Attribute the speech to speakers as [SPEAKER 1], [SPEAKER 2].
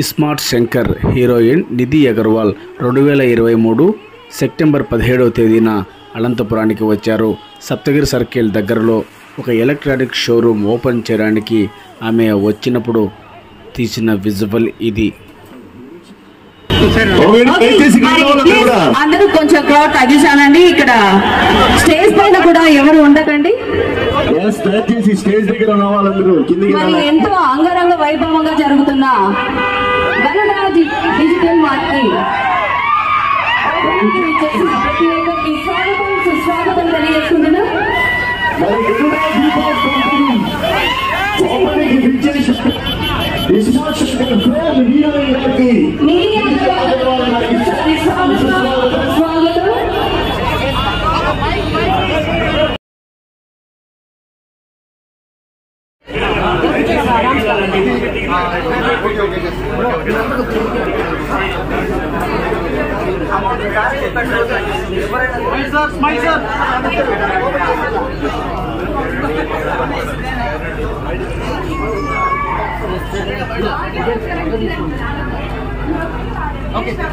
[SPEAKER 1] ISmart Shankar heroine Nidhi Agarwal రెండు వేల ఇరవై మూడు సెప్టెంబర్ పదిహేడవ తేదీన అనంతపురానికి వచ్చారు. సప్తగిరి సర్కిల్ దగ్గరలో ఒక ఎలక్ట్రానిక్ షోరూమ్ ఓపెన్ చేయడానికి ఆమె వచ్చినప్పుడు తీసిన విజువల్ ఇది.
[SPEAKER 2] అందరూ కొంచెం క్రౌడ్ తగ్గించానండి ఇక్కడ స్టేజ్ పైన కూడా ఎవరు ఉండకండి.
[SPEAKER 3] స్టేజ్ దగ్గర.
[SPEAKER 2] ఎంతో అంగరంగ వైభవంగా జరుగుతున్న స్వాగతం
[SPEAKER 3] తెలియజేసుకుంటున్నాం
[SPEAKER 2] ఓకే ఓకే Okay.